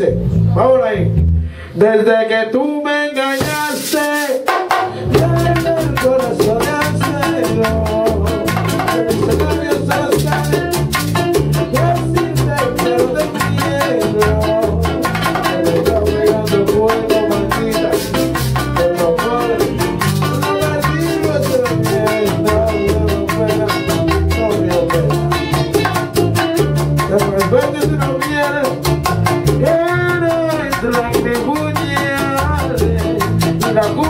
dice, vamos ahí. Desde que tú our.